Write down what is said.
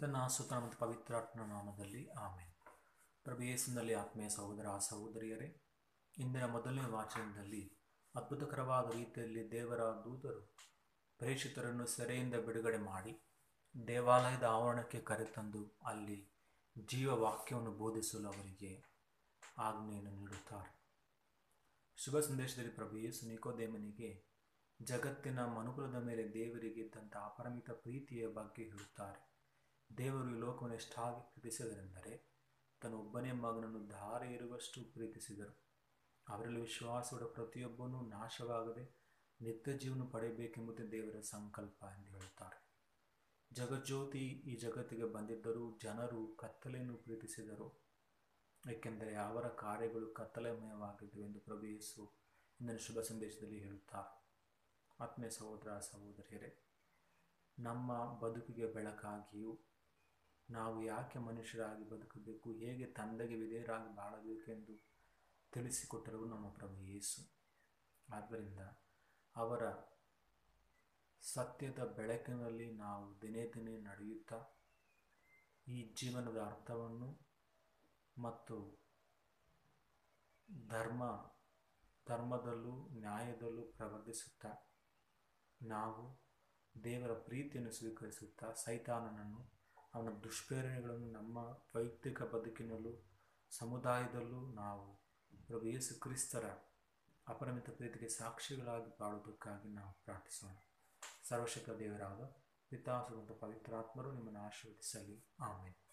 ತನ್ನ ಸುತನ ಮತ್ತು ಪವಿತ್ರಾತ್ಮನ ನಾಮದಲ್ಲಿ ಆಮೇಲೆ ಪ್ರಭೇಸಿನಲ್ಲಿ ಆತ್ಮೀಯ ಸಹೋದರ, ಸಹೋದರಿಯರೇ, ಇಂದಿನ ಮೊದಲನೇ ವಾಚನದಲ್ಲಿ ಅದ್ಭುತಕರವಾದ ರೀತಿಯಲ್ಲಿ ದೇವರ ದೂತರು ಪ್ರೇಷಿತರನ್ನು ಸೆರೆಯಿಂದ ಬಿಡುಗಡೆ ಮಾಡಿ ದೇವಾಲಯದ ಆವರಣಕ್ಕೆ ಕರೆತಂದು ಅಲ್ಲಿ ಜೀವ ವಾಕ್ಯವನ್ನು ಬೋಧಿಸಲು ಅವರಿಗೆ ಆಜ್ಞೆಯನ್ನು ನೀಡುತ್ತಾರೆ. ಶುಭ ಸಂದೇಶದಲ್ಲಿ ಪ್ರಭು ನಿಕೋದೇಮನಿಗೆ ಜಗತ್ತಿನ ಮನುಕುಲದ ಮೇಲೆ ದೇವರಿಗೆ ಇದ್ದಂಥ ಅಪರಿಮಿತ ಪ್ರೀತಿಯ ಬಗ್ಗೆ ಹೇಳುತ್ತಾರೆ. ದೇವರು ಈ ಲೋಕವನ್ನು ಎಷ್ಟಾಗಿ ಪ್ರೀತಿಸಿದರೆಂದರೆ ತನ್ನ ಒಬ್ಬನೇ ಮಗನನ್ನು ಧಾರೆ ಇರುವಷ್ಟು ಪ್ರೀತಿಸಿದರು. ಅವರಲ್ಲಿ ವಿಶ್ವಾಸವಿಡ ಪ್ರತಿಯೊಬ್ಬನೂ ನಾಶವಾಗದೆ ನಿತ್ಯ ಜೀವನ ಪಡೆಯಬೇಕೆಂಬುದೇ ದೇವರ ಸಂಕಲ್ಪ ಎಂದು ಹೇಳುತ್ತಾರೆ. ಜಗಜ್ಯೋತಿ ಈ ಜಗತ್ತಿಗೆ ಬಂದಿದ್ದರೂ ಜನರು ಕತ್ತಲೆಯನ್ನು ಪ್ರೀತಿಸಿದರು. ಏಕೆಂದರೆ ಅವರ ಕಾರ್ಯಗಳು ಕತ್ತಲೆಮಯವಾಗಿದ್ದವು ಎಂದು ಪ್ರಭು ಯೇಸು ಇಂದಿನ ಶುಭ ಸಂದೇಶದಲ್ಲಿ ಹೇಳುತ್ತಾರೆ. ಆತ್ಮೀಯ ಸಹೋದರ ಸಹೋದರಿಯರೇ, ನಮ್ಮ ಬದುಕಿಗೆ ಬೆಳಕಾಗಿಯೂ ನಾವು ಯಾಕೆ ಮನುಷ್ಯರಾಗಿ ಬದುಕಬೇಕು? ಹೇಗೆ ತಂದೆಗೆ ವಿಧೇಯರಾಗಿ ಬಾಳಬೇಕೆಂದು ತಿಳಿಸಿಕೊಟ್ಟರು ನಮ್ಮ ಪ್ರಭು ಯೇಸು. ಆದ್ದರಿಂದ ಅವರ ಸತ್ಯದ ಬೆಳಕಿನಲ್ಲಿ ನಾವು ದಿನೇ ದಿನೇ ನಡೆಯುತ್ತಾ, ಈ ಜೀವನದ ಅರ್ಥವನ್ನು ಮತ್ತು ಧರ್ಮ, ಧರ್ಮದಲ್ಲೂ ನ್ಯಾಯದಲ್ಲೂ ಪ್ರವರ್ತಿಸುತ್ತಾ ನಾವು ದೇವರ ಪ್ರೀತಿಯನ್ನು ಸ್ವೀಕರಿಸುತ್ತಾ ಸೈತಾನನನ್ನು ಅವನ ದುಷ್ಪ್ರೇರಣೆಗಳನ್ನು ನಮ್ಮ ವೈಯಕ್ತಿಕ ಬದುಕಿನಲ್ಲೂ, ಸಮುದಾಯದಲ್ಲೂ ನಾವು ಪ್ರಭು ಯೇಸು ಕ್ರಿಸ್ತರ ಅಪರಿಮಿತ ಪ್ರೀತಿಗೆ ಸಾಕ್ಷಿಗಳಾಗಿ ಬಾಳುವುದಕ್ಕಾಗಿ ನಾವು ಪ್ರಾರ್ಥಿಸೋಣ. ಸರ್ವಶಕ್ತ ದೇವರಾದ, ಪಿತಾಸು ಮತ್ತು ಪವಿತ್ರಾತ್ಮರು ನಿಮ್ಮನ್ನು ಆಶೀರ್ವದಿಸಲಿ. ಆಮೇಲೆ